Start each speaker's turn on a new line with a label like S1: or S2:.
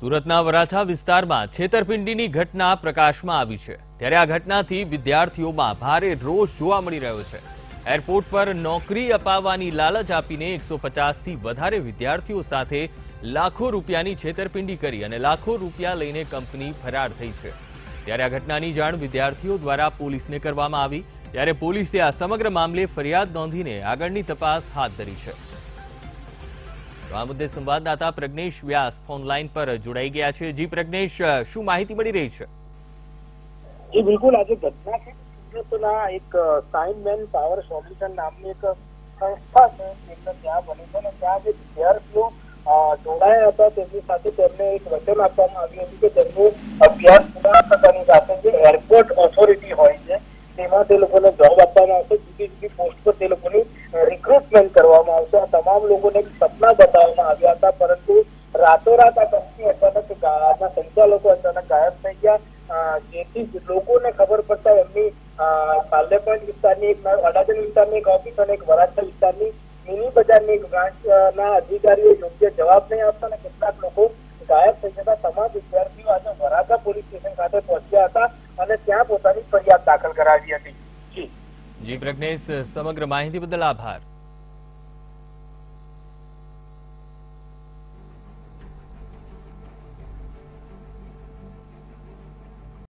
S1: સુરતના વરાછા વિસ્તારમાં છેતરપિંડીની ઘટના પ્રકાશમાં આવી છે. ત્યારે આ ઘટનાથી વિદ્યાર્થીઓમાં ભારે રોષ જોવા મળી રહ્યો છે. એરપોર્ટ પર નોકરી અપાવવાની લાલચ આપીને એકસો પચાસથી વધારે વિદ્યાર્થીઓ સાથે લાખો રૂપિયાની છેતરપિંડી કરી અને લાખો રૂપિયા લઈને કંપની ફરાર થઈ છે. ત્યારે આ ઘટનાની જાણ વિદ્યાર્થીઓ દ્વારા પોલીસને કરવામાં આવી. ત્યારે પોલીસે આ સમગ્ર મામલે ફરિયાદ નોંધીને આગળની તપાસ હાથ ધરી છે. આ મુદ્દે સંવાદદાતા પ્રજ્ઞેશ વ્યાસ ફોનલાઈન પર જોડાઈ ગયા છે. જી પ્રજ્ઞેશ શું માહિતી મળી રહી છે?
S2: જી, બિલકુલ. આજે ઘટના છે સુરતના એક સાઇન મેન પાવર સોલ્યુશન નામની એક સંસ્થા છે. તેમને ત્યાં બની છે અને ત્યાં જે વિદ્યાર્થીઓ જોડાયા હતા, તેમની સાથે તેમને એક વચન આપવામાં આવ્યું હતું કે તેમનું અભ્યાસ પૂરા થતાની સાથે જે એરપોર્ટ ઓથોરિટી હોય છે તેમાં તે લોકોને જોબ આપવામાં આવશે જુદી જુદી પોસ્ટ પર તે લોકોની રિક્રુટમેન્ટ કરવામાં આવશે. આ તમામ લોકોને સપના બતાવવામાં આવ્યા હતા, પરંતુ રાતોરાત આ કંપની અચાનક આના સંચાલકો અચાનક ગાયબ થઈ ગયા. જેથી લોકોને ખબર પડતા એમની પોઈન્ટ વિસ્તારની એક અડાજણ વિસ્તારની એક ઓફિસ અને એક વરાછા વિસ્તારની મિની બજારની એક બ્રાન્ચના અધિકારીઓ યોગ્ય જવાબ નહીં આપતા અને કેટલાક લોકો ગાયબ થઈ જતા. તમામ વિદ્યાર્થીઓ આજે વરાછા પોલીસ સ્ટેશન ખાતે પહોંચ્યા હતા અને ત્યાં પોતાની ફરિયાદ દાખલ કરાવી હતી.
S1: જી, પ્રજ્ઞેશ, સમગ્ર માહિતી બદલ આભાર.